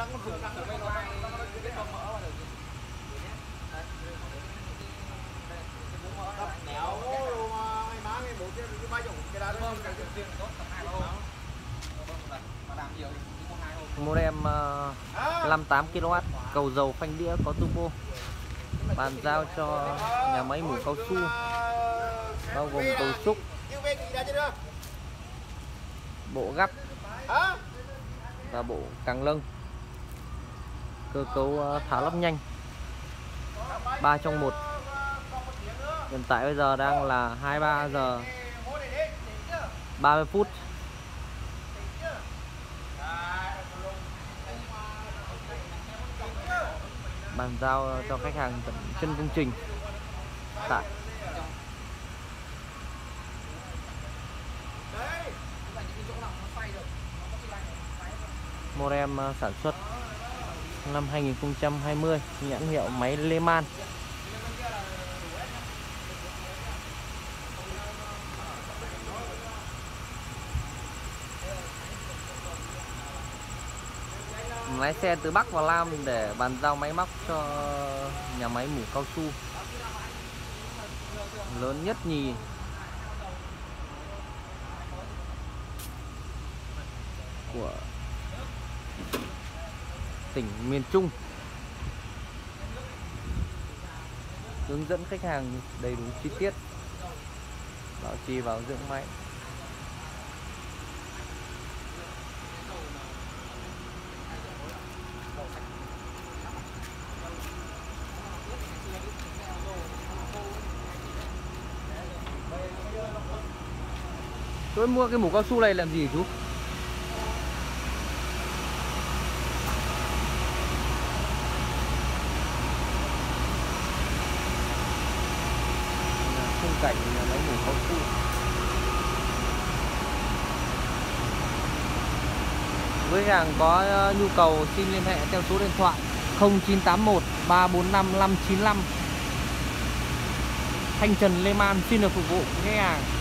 đang còn thử đang Mấy còn cái mỡ vào được má bố kia cái cái đá cái tiền tốt tầm hai mà làm nhiều Modem uh, 58 kW cầu dầu phanh đĩa có turbo. Bàn giao cho nhà máy mủ cao su bao gồm cầu xúc bộ gắp và bộ càng lưng cơ cấu ờ, thả lắp nhanh. 3 trong 1 hiện tại bây giờ đang là 23 giờ 30 phút. Bàn giao cho khách hàng tận chân công trình. Tại. Modem ờ, sản xuất năm 2020 nhãn hiệu máy Lehman lái xe từ Bắc vào Nam để bàn giao máy móc cho nhà máy mủ cao su. Lớn nhất nhì. Của tỉnh miền Trung. Hướng dẫn khách hàng đầy đủ chi tiết. Bảo trì bảo dưỡng máy. Tôi mua cái mũ cao su này làm gì chú? Khung cảnh nhà máy mũ cao su với hàng có ờ, nhu cầu xin liên hệ theo số điện thoại 0981 345 595 Thanh Trần, Lê Man xin được phục vụ khách hàng.